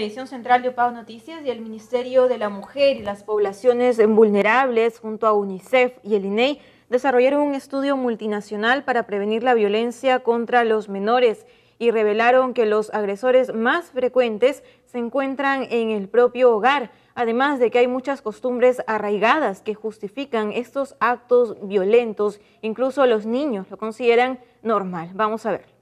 edición central de UPAO Noticias y el Ministerio de la Mujer y las Poblaciones Vulnerables junto a UNICEF y el INEI desarrollaron un estudio multinacional para prevenir la violencia contra los menores y revelaron que los agresores más frecuentes se encuentran en el propio hogar, además de que hay muchas costumbres arraigadas que justifican estos actos violentos, incluso los niños lo consideran normal. Vamos a ver.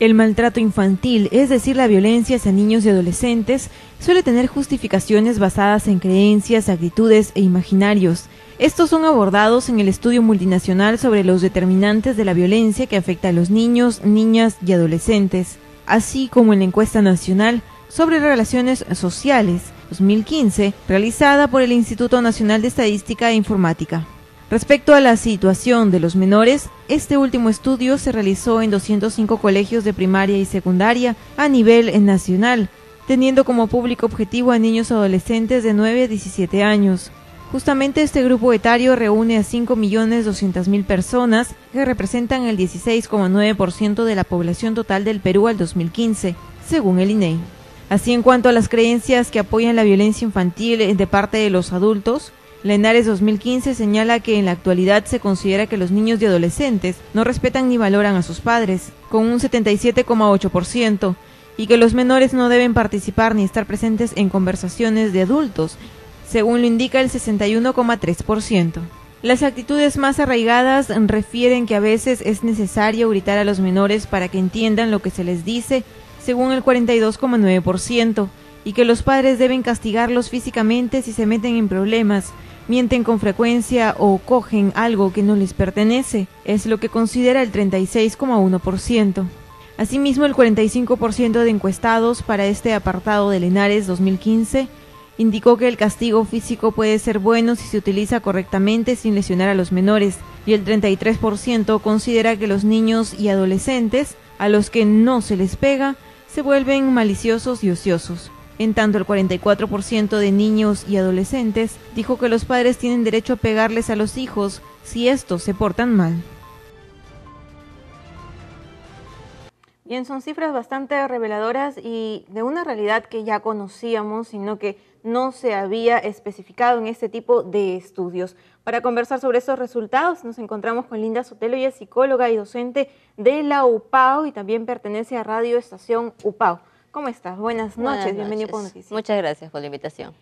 El maltrato infantil, es decir, la violencia hacia niños y adolescentes, suele tener justificaciones basadas en creencias, actitudes e imaginarios. Estos son abordados en el estudio multinacional sobre los determinantes de la violencia que afecta a los niños, niñas y adolescentes, así como en la encuesta nacional sobre relaciones sociales 2015, realizada por el Instituto Nacional de Estadística e Informática. Respecto a la situación de los menores, este último estudio se realizó en 205 colegios de primaria y secundaria a nivel nacional, teniendo como público objetivo a niños adolescentes de 9 a 17 años. Justamente este grupo etario reúne a 5.200.000 personas que representan el 16,9% de la población total del Perú al 2015, según el INEI. E. Así en cuanto a las creencias que apoyan la violencia infantil de parte de los adultos, Lenares 2015 señala que en la actualidad se considera que los niños y adolescentes no respetan ni valoran a sus padres, con un 77,8%, y que los menores no deben participar ni estar presentes en conversaciones de adultos, según lo indica el 61,3%. Las actitudes más arraigadas refieren que a veces es necesario gritar a los menores para que entiendan lo que se les dice, según el 42,9%, y que los padres deben castigarlos físicamente si se meten en problemas, mienten con frecuencia o cogen algo que no les pertenece, es lo que considera el 36,1%. Asimismo, el 45% de encuestados para este apartado de Lenares 2015 indicó que el castigo físico puede ser bueno si se utiliza correctamente sin lesionar a los menores, y el 33% considera que los niños y adolescentes, a los que no se les pega, se vuelven maliciosos y ociosos. En tanto, el 44% de niños y adolescentes dijo que los padres tienen derecho a pegarles a los hijos si estos se portan mal. Bien, son cifras bastante reveladoras y de una realidad que ya conocíamos, sino que no se había especificado en este tipo de estudios. Para conversar sobre esos resultados nos encontramos con Linda Sotelo, ella es psicóloga y docente de la UPAO y también pertenece a Radio Estación UPAO. ¿Cómo estás? Buenas noches, bienvenido a Noticias. Muchas gracias por la invitación.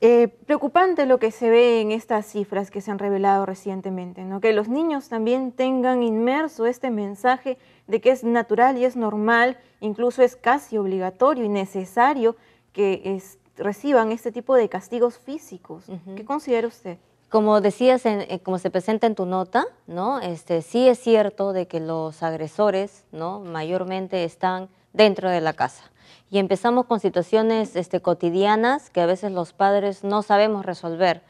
Eh, preocupante lo que se ve en estas cifras que se han revelado recientemente, ¿no? que los niños también tengan inmerso este mensaje de que es natural y es normal, incluso es casi obligatorio y necesario que reciban este tipo de castigos físicos. ¿Qué considera usted? Como decías, eh, como se presenta en tu nota, ¿no? este, sí es cierto de que los agresores ¿no? mayormente están dentro de la casa y empezamos con situaciones este, cotidianas que a veces los padres no sabemos resolver.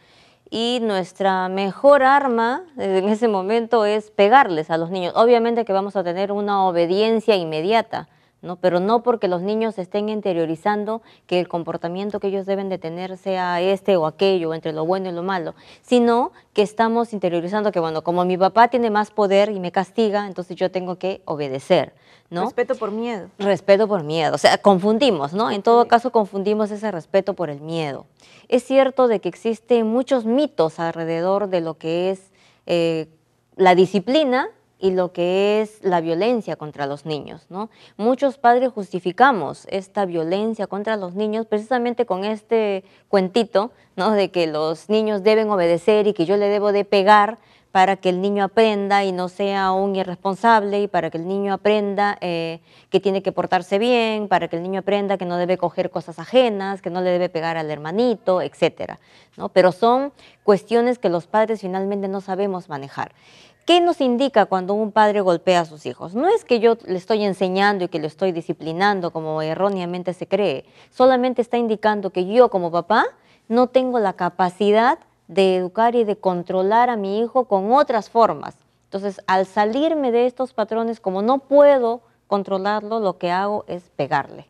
Y nuestra mejor arma eh, en ese momento es pegarles a los niños. Obviamente que vamos a tener una obediencia inmediata, ¿no? pero no porque los niños estén interiorizando que el comportamiento que ellos deben de tener sea este o aquello, entre lo bueno y lo malo, sino que estamos interiorizando que, bueno, como mi papá tiene más poder y me castiga, entonces yo tengo que obedecer. Respeto por miedo. Respeto por miedo. O sea, confundimos, ¿no? En todo caso, confundimos ese respeto por el miedo. Es cierto de que existen muchos mitos alrededor de lo que es eh, la disciplina y lo que es la violencia contra los niños, ¿no? Muchos padres justificamos esta violencia contra los niños precisamente con este cuentito, ¿no? De que los niños deben obedecer y que yo le debo de pegar para que el niño aprenda y no sea un irresponsable y para que el niño aprenda eh, que tiene que portarse bien, para que el niño aprenda que no debe coger cosas ajenas, que no le debe pegar al hermanito, etc. ¿no? Pero son cuestiones que los padres finalmente no sabemos manejar. ¿Qué nos indica cuando un padre golpea a sus hijos? No es que yo le estoy enseñando y que le estoy disciplinando como erróneamente se cree, solamente está indicando que yo como papá no tengo la capacidad de educar y de controlar a mi hijo con otras formas. Entonces, al salirme de estos patrones, como no puedo controlarlo, lo que hago es pegarle.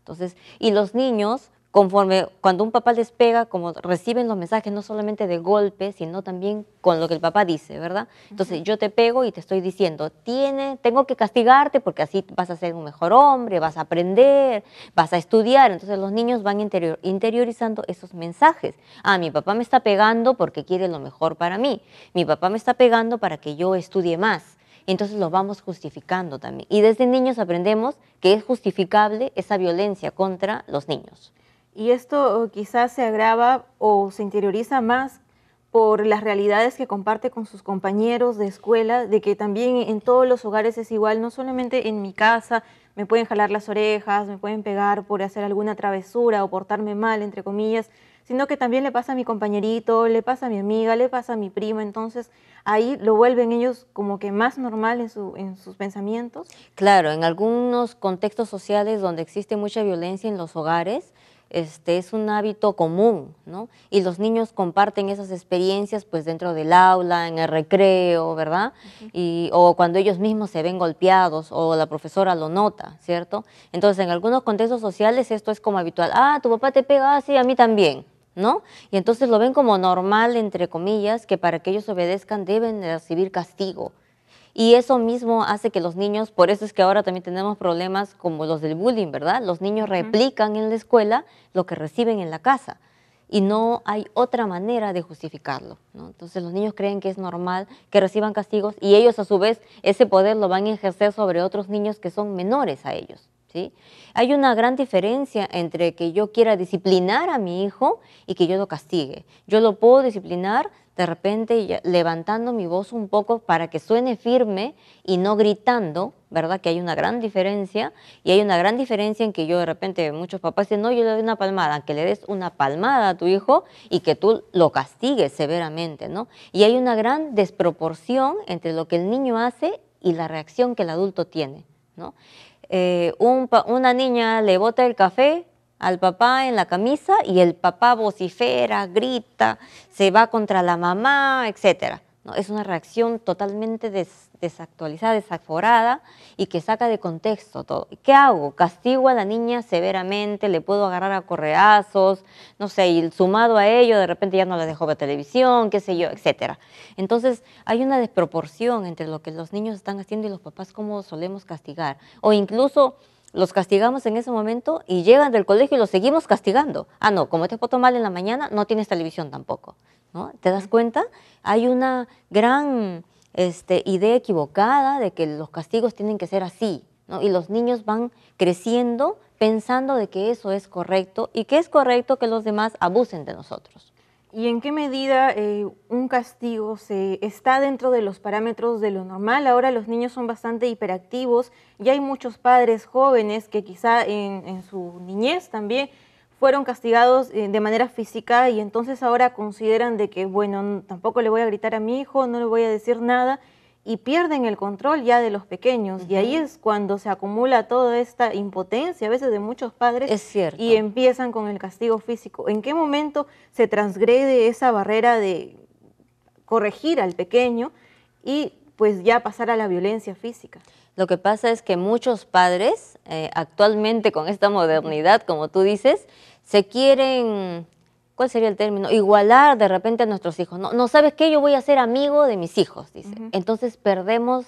Entonces, y los niños conforme cuando un papá les pega, como reciben los mensajes no solamente de golpe, sino también con lo que el papá dice, ¿verdad? Entonces yo te pego y te estoy diciendo, tiene, tengo que castigarte porque así vas a ser un mejor hombre, vas a aprender, vas a estudiar. Entonces los niños van interiorizando esos mensajes. Ah, mi papá me está pegando porque quiere lo mejor para mí. Mi papá me está pegando para que yo estudie más. Entonces lo vamos justificando también. Y desde niños aprendemos que es justificable esa violencia contra los niños. Y esto quizás se agrava o se interioriza más por las realidades que comparte con sus compañeros de escuela, de que también en todos los hogares es igual, no solamente en mi casa me pueden jalar las orejas, me pueden pegar por hacer alguna travesura o portarme mal, entre comillas, sino que también le pasa a mi compañerito, le pasa a mi amiga, le pasa a mi prima, entonces ahí lo vuelven ellos como que más normal en, en sus pensamientos. Claro, en algunos contextos sociales donde existe mucha violencia en los hogares, este, es un hábito común, ¿no? Y los niños comparten esas experiencias pues dentro del aula, en el recreo, ¿verdad? y, o cuando ellos mismos se ven golpeados o la profesora lo nota, ¿cierto? Entonces en algunos contextos sociales esto es como habitual, ah, tu papá te pega, así, a mí también, ¿no? Y entonces lo ven como normal, entre comillas, que para que ellos obedezcan deben recibir castigo. Y eso mismo hace que los niños, por eso es que ahora también tenemos problemas como los del bullying, ¿verdad? Los niños replican en la escuela lo que reciben en la casa y no hay otra manera de justificarlo. ¿no? Entonces los niños creen que es normal que reciban castigos y ellos a su vez ese poder lo van a ejercer sobre otros niños que son menores a ellos. ¿sí? Hay una gran diferencia entre que yo quiera disciplinar a mi hijo y que yo lo castigue. Yo lo puedo disciplinar de repente levantando mi voz un poco para que suene firme y no gritando, ¿verdad? Que hay una gran diferencia y hay una gran diferencia en que yo de repente muchos papás dicen, no, yo le doy una palmada, que le des una palmada a tu hijo y que tú lo castigues severamente, ¿no? Y hay una gran desproporción entre lo que el niño hace y la reacción que el adulto tiene, ¿no? Eh, una niña le bota el café, al papá en la camisa y el papá vocifera, grita, se va contra la mamá, etc. ¿no? Es una reacción totalmente desactualizada, desaforada y que saca de contexto todo. ¿Qué hago? ¿Castigo a la niña severamente? ¿Le puedo agarrar a correazos? No sé, y sumado a ello, de repente ya no la dejo ver televisión, qué sé yo, etc. Entonces, hay una desproporción entre lo que los niños están haciendo y los papás cómo solemos castigar. O incluso los castigamos en ese momento y llegan del colegio y los seguimos castigando. Ah, no, como te puedo mal en la mañana, no tienes televisión tampoco. ¿no? ¿Te das cuenta? Hay una gran este, idea equivocada de que los castigos tienen que ser así. ¿no? Y los niños van creciendo pensando de que eso es correcto y que es correcto que los demás abusen de nosotros. ¿Y en qué medida eh, un castigo se está dentro de los parámetros de lo normal? Ahora los niños son bastante hiperactivos y hay muchos padres jóvenes que quizá en, su niñez también fueron castigados eh, de manera física y entonces ahora consideran de que, bueno, tampoco le voy a gritar a mi hijo, no le voy a decir nada y pierden el control ya de los pequeños. Y ahí es cuando se acumula toda esta impotencia a veces de muchos padres es cierto. y empiezan con el castigo físico. ¿En qué momento se transgrede esa barrera de corregir al pequeño y pues ya pasar a la violencia física? Lo que pasa es que muchos padres, eh, actualmente con esta modernidad, como tú dices, se quieren ¿cuál sería el término? Igualar de repente a nuestros hijos. No, no sabes qué, yo voy a ser amigo de mis hijos, dice. Entonces perdemos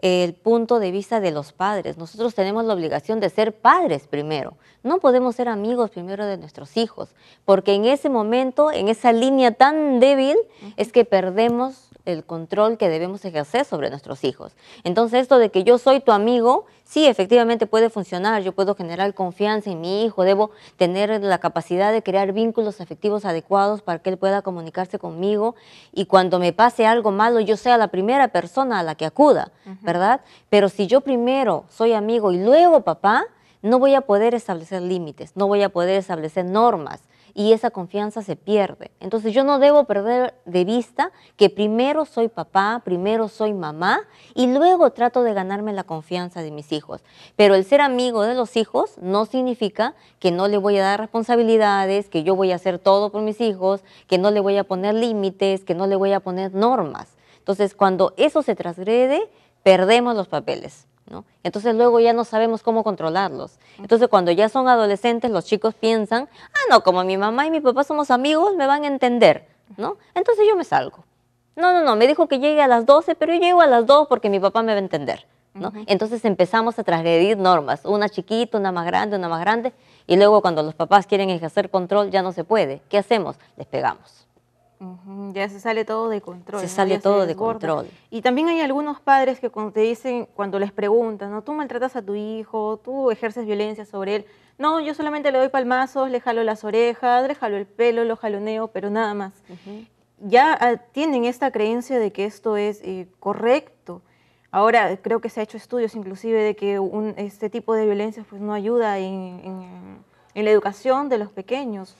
el punto de vista de los padres. Nosotros tenemos la obligación de ser padres primero. No podemos ser amigos primero de nuestros hijos, porque en ese momento, en esa línea tan débil, es que perdemos el control que debemos ejercer sobre nuestros hijos. Entonces, esto de que yo soy tu amigo, sí, efectivamente puede funcionar. Yo puedo generar confianza en mi hijo, debo tener la capacidad de crear vínculos afectivos adecuados para que él pueda comunicarse conmigo y cuando me pase algo malo, yo sea la primera persona a la que acuda, ¿verdad? Pero si yo primero soy amigo y luego papá, no voy a poder establecer límites, no voy a poder establecer normas y esa confianza se pierde. Entonces yo no debo perder de vista que primero soy papá, primero soy mamá y luego trato de ganarme la confianza de mis hijos. Pero el ser amigo de los hijos no significa que no le voy a dar responsabilidades, que yo voy a hacer todo por mis hijos, que no le voy a poner límites, que no le voy a poner normas. Entonces cuando eso se transgrede, perdemos los papeles. ¿No? Entonces luego ya no sabemos cómo controlarlos. Entonces cuando ya son adolescentes, los chicos piensan, ah, no, como mi mamá y mi papá somos amigos, me van a entender, ¿no? Entonces yo me salgo. No, no, no, me dijo que llegue a las 12, pero yo llego a las 2 porque mi papá me va a entender. ¿no? Entonces empezamos a transgredir normas, una chiquita, una más grande, una más grande, y luego cuando los papás quieren ejercer control ya no se puede. ¿Qué hacemos? Les pegamos. Ya se sale todo de control. Se sale todo de control. Y también hay algunos padres que cuando te dicen, cuando les preguntan, ¿no? Tú maltratas a tu hijo, tú ejerces violencia sobre él. No, yo solamente le doy palmazos, le jalo las orejas, le jalo el pelo, lo jaloneo, pero nada más. Ya ah, tienen esta creencia de que esto es eh, correcto. Ahora creo que se ha hecho estudios inclusive de que este tipo de violencia pues, no ayuda en la educación de los pequeños.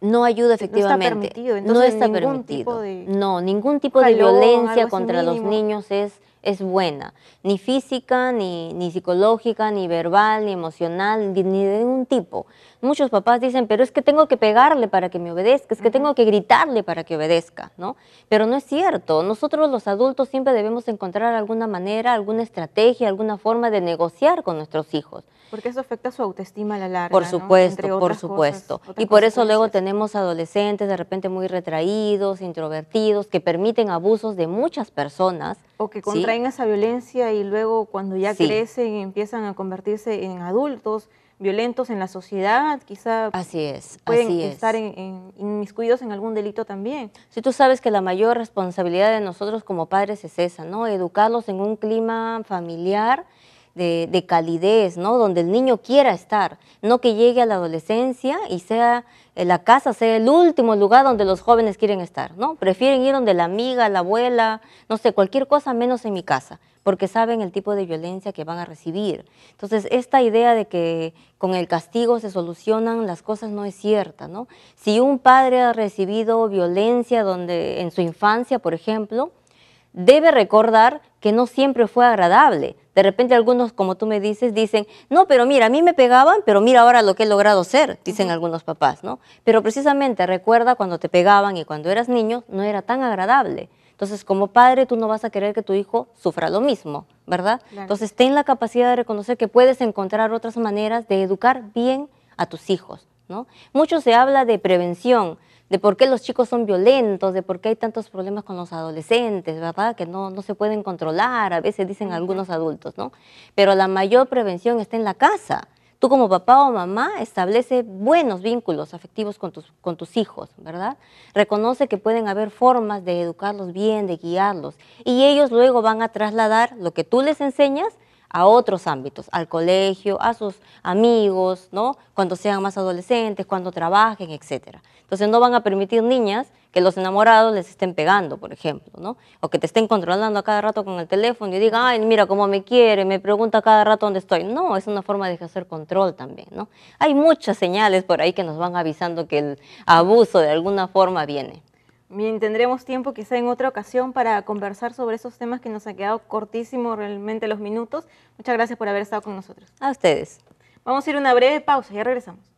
No ayuda efectivamente. No está permitido. no está permitido. no, ningún tipo de violencia contra los niños es es buena, ni física, ni, ni psicológica, ni verbal, ni emocional, ni, de ningún tipo. Muchos papás dicen, pero es que tengo que pegarle para que me obedezca, es que tengo que gritarle para que obedezca, ¿no? Pero no es cierto. Nosotros los adultos siempre debemos encontrar alguna manera, alguna estrategia, alguna forma de negociar con nuestros hijos. Porque eso afecta su autoestima a la larga. Por supuesto, por supuesto. y por eso luego tenemos adolescentes de repente muy retraídos, introvertidos, que permiten abusos de muchas personas. O que contraen esa violencia y luego cuando ya crecen empiezan a convertirse en adultos violentos en la sociedad, quizá así es, pueden estar En, inmiscuidos en algún delito también. Si tú sabes que la mayor responsabilidad de nosotros como padres es esa, ¿no? Educarlos en un clima familiar de, calidez, ¿no? Donde el niño quiera estar, no que llegue a la adolescencia y sea la casa sea el último lugar donde los jóvenes quieren estar, ¿no? Prefieren ir donde la amiga, la abuela, no sé, cualquier cosa menos en mi casa, porque saben el tipo de violencia que van a recibir. Entonces, esta idea de que con el castigo se solucionan las cosas no es cierta, ¿no? Si un padre ha recibido violencia donde en su infancia, por ejemplo, debe recordar que no siempre fue agradable. De repente algunos, como tú me dices, dicen, no, pero mira, a mí me pegaban, pero mira ahora lo que he logrado ser, dicen algunos papás, ¿no? Pero precisamente recuerda cuando te pegaban y cuando eras niño no era tan agradable. Entonces, como padre, tú no vas a querer que tu hijo sufra lo mismo, ¿verdad? Entonces, ten la capacidad de reconocer que puedes encontrar otras maneras de educar bien a tus hijos, ¿no? Mucho se habla de prevención, de por qué los chicos son violentos, de por qué hay tantos problemas con los adolescentes, ¿verdad? Que no, no se pueden controlar, a veces dicen algunos adultos, ¿no? Pero la mayor prevención está en la casa. Tú como papá o mamá establece buenos vínculos afectivos con tus, con tus hijos, ¿verdad? Reconoce que pueden haber formas de educarlos bien, de guiarlos, y ellos luego van a trasladar lo que tú les enseñas a otros ámbitos, al colegio, a sus amigos, ¿no? Cuando sean más adolescentes, cuando trabajen, etcétera. Entonces no van a permitir niñas que los enamorados les estén pegando, por ejemplo, ¿no? O que te estén controlando a cada rato con el teléfono y digan, ay, mira cómo me quiere, me pregunta cada rato dónde estoy. No, es una forma de ejercer control también, ¿no? Hay muchas señales por ahí que nos van avisando que el abuso de alguna forma viene. Bien, tendremos tiempo quizá en otra ocasión para conversar sobre esos temas que nos ha quedado cortísimo realmente los minutos. Muchas gracias por haber estado con nosotros. A ustedes. Vamos a ir a una breve pausa, ya regresamos.